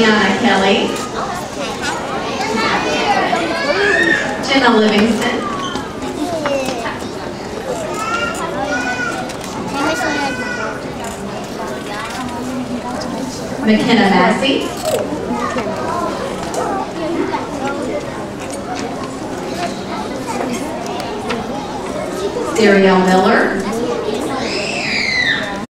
Tiana Kelly, Jenna Livingston, McKenna Massey, Darielle Miller,